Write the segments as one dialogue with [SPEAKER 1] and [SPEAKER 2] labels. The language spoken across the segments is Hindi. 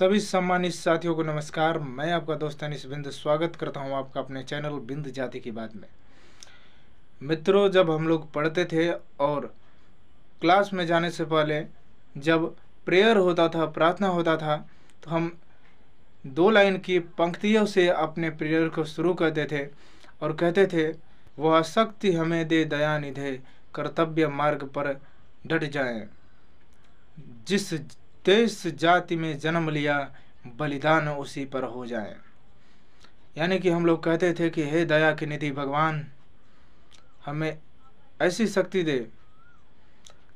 [SPEAKER 1] सभी सम्मानित साथियों को नमस्कार। मैं आपका दोस्त अनिस बिंद, स्वागत करता हूँ आपका अपने चैनल बिंद जाति की बात में। मित्रों, जब हम लोग पढ़ते थे और क्लास में जाने से पहले जब प्रेयर होता था, प्रार्थना होता था तो हम दो लाइन की पंक्तियों से अपने प्रेयर को शुरू करते थे और कहते थे, वह शक्ति हमें दे, दया निधे, कर्तव्य मार्ग पर डट जाएँ। जिस देश जाति में जन्म लिया, बलिदान उसी पर हो जाए। यानी कि हम लोग कहते थे कि हे दया की निधि भगवान, हमें ऐसी शक्ति दे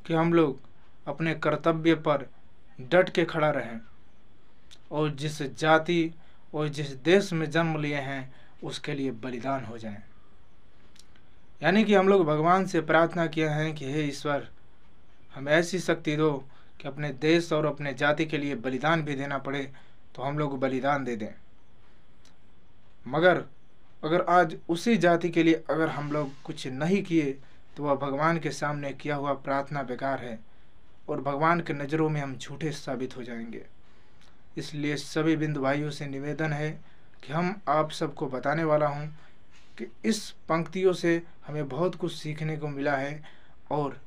[SPEAKER 1] कि हम लोग अपने कर्तव्य पर डट के खड़ा रहें और जिस जाति और जिस देश में जन्म लिए हैं, उसके लिए बलिदान हो जाएँ। यानी कि हम लोग भगवान से प्रार्थना किया है कि हे ईश्वर, हमें ऐसी शक्ति दो कि अपने देश और अपने जाति के लिए बलिदान भी देना पड़े तो हम लोग बलिदान दे दें। मगर अगर आज उसी जाति के लिए अगर हम लोग कुछ नहीं किए तो वह भगवान के सामने किया हुआ प्रार्थना बेकार है और भगवान के नज़रों में हम झूठे साबित हो जाएँगे। इसलिए सभी बिंदु भाइयों से निवेदन है कि हम आप सबको बताने वाला हूँ कि इस पंक्तियों से हमें बहुत कुछ सीखने को मिला है और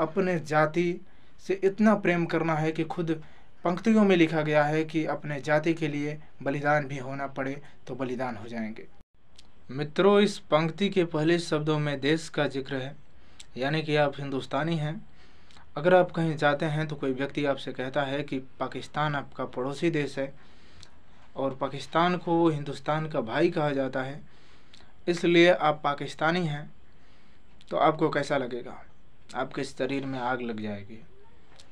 [SPEAKER 1] अपने जाति से इतना प्रेम करना है कि खुद पंक्तियों में लिखा गया है कि अपने जाति के लिए बलिदान भी होना पड़े तो बलिदान हो जाएँगे। मित्रों, इस पंक्ति के पहले शब्दों में देश का ज़िक्र है। यानी कि आप हिंदुस्तानी हैं। अगर आप कहीं जाते हैं तो कोई व्यक्ति आपसे कहता है कि पाकिस्तान आपका पड़ोसी देश है और पाकिस्तान को हिंदुस्तान का भाई कहा जाता है। इसलिए आप पाकिस्तानी हैं तो आपको कैसा लगेगा? आपके शरीर में आग लग जाएगी।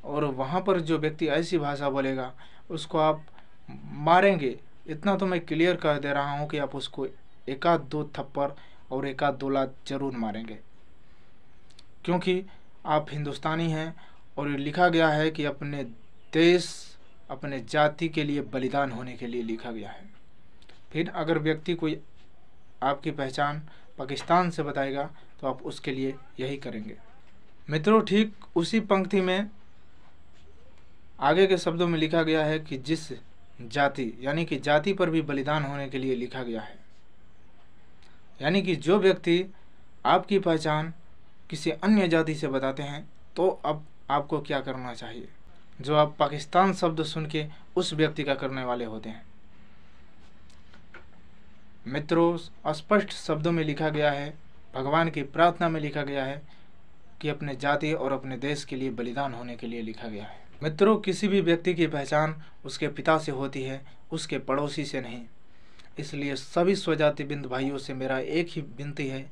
[SPEAKER 1] और वहाँ पर जो व्यक्ति ऐसी भाषा बोलेगा, उसको आप मारेंगे। इतना तो मैं क्लियर कर दे रहा हूँ कि आप उसको एकाध दो थप्पड़ और एकाध दो लात ज़रूर मारेंगे। क्योंकि आप हिंदुस्तानी हैं और लिखा गया है कि अपने देश, अपने जाति के लिए बलिदान होने के लिए लिखा गया है। फिर अगर व्यक्ति कोई आपकी पहचान पाकिस्तान से बताएगा तो आप उसके लिए यही करेंगे। मित्रों, ठीक उसी पंक्ति में आगे के शब्दों में लिखा गया है कि जिस जाति, यानी कि जाति पर भी बलिदान होने के लिए लिखा गया है। यानी कि जो व्यक्ति आपकी पहचान किसी अन्य जाति से बताते हैं तो अब आपको क्या करना चाहिए? जो आप पाकिस्तान शब्द सुन के उस व्यक्ति का करने वाले होते हैं। मित्रों स्पष्ट शब्दों में लिखा गया है, भगवान की प्रार्थना में लिखा गया है कि अपने जाति और अपने देश के लिए बलिदान होने के लिए लिखा गया है। मित्रों, किसी भी व्यक्ति की पहचान उसके पिता से होती है, उसके पड़ोसी से नहीं। इसलिए सभी स्वजाति बिंद भाइयों से मेरा एक ही विनती है,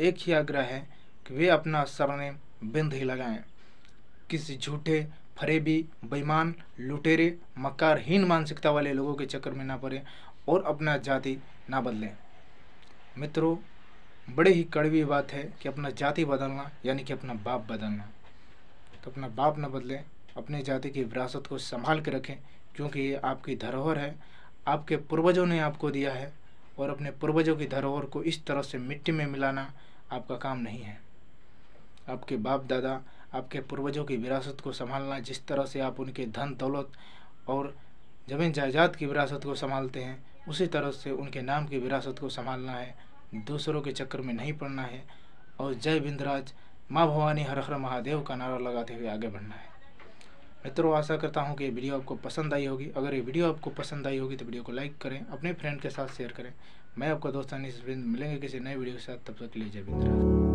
[SPEAKER 1] एक ही आग्रह है कि वे अपना सरनेम बिंद ही लगाएँ। किसी झूठे, फरेबी, बेईमान, लुटेरे मकारहीन मानसिकता वाले लोगों के चक्कर में ना पड़े और अपना जाति ना बदलें। मित्रों, बड़े ही कड़वी बात है कि अपना जाति बदलना, यानी कि अपना बाप बदलना। तो अपना बाप ना बदलें अपने जाति की विरासत को संभाल के रखें, क्योंकि ये आपकी धरोहर है। आपके पूर्वजों ने आपको दिया है और अपने पूर्वजों की धरोहर को इस तरह से मिट्टी में मिलाना आपका काम नहीं है। आपके बाप दादा आपके पूर्वजों की विरासत को संभालना, जिस तरह से आप उनके धन, दौलत और ज़मीन जायदाद की विरासत को संभालते हैं, उसी तरह से उनके नाम की विरासत को संभालना है। दूसरों के चक्कर में नहीं पड़ना है और जय बिंदराज माँ भवानी हर हर महादेव का नारा लगाते हुए आगे बढ़ना है। मित्रों आशा करता हूँ कि ये वीडियो आपको पसंद आई होगी। अगर ये वीडियो आपको पसंद आई होगी तो वीडियो को लाइक करें, अपने फ्रेंड के साथ शेयर करें। मैं आपका दोस्त अनिश मिलेंगे किसी नए वीडियो के साथ, तब तक के लिए जय बिंद्रा